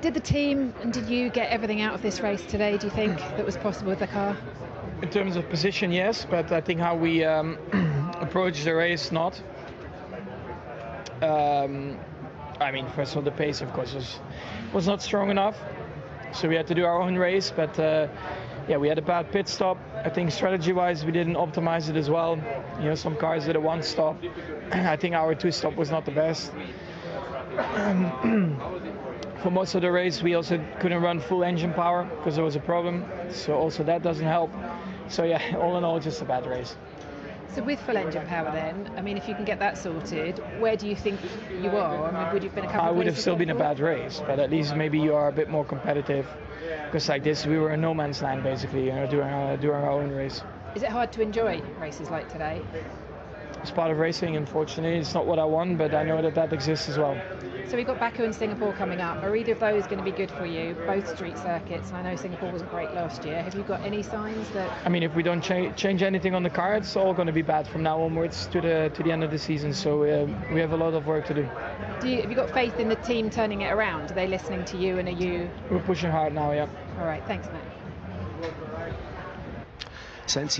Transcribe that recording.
Did the team and did you get everything out of this race today, do you think, that was possible with the car? In terms of position, yes, but I think how we um, the race, not. Um, I mean, first of all, the pace, of course, was was not strong enough, so we had to do our own race. But uh, yeah, we had a bad pit stop. I think strategy-wise, we didn't optimize it as well. You know, some cars did a one stop. I think our two stop was not the best. Um, for most of the race, we also couldn't run full engine power because there was a problem. So also that doesn't help. So yeah, all in all, just a bad race. So with full engine power, then, I mean, if you can get that sorted, where do you think you are? I mean, would you have been a couple? I of would have still been a bad race, but at least maybe you are a bit more competitive. Because like this, we were in no man's land basically, you know, doing our, doing our own race. Is it hard to enjoy races like today? It's part of racing, unfortunately. It's not what I want, but I know that that exists as well. So we've got Baku and Singapore coming up. Are either of those going to be good for you? Both street circuits, and I know Singapore wasn't great last year. Have you got any signs that? I mean, if we don't cha- change anything on the car, it's all going to be bad from now onwards to the to the end of the season. So uh, we have a lot of work to do. Do you, have you got faith in the team turning it around? Are they listening to you, and are you? We're pushing hard now, yeah. All right, thanks, Matt. Sensi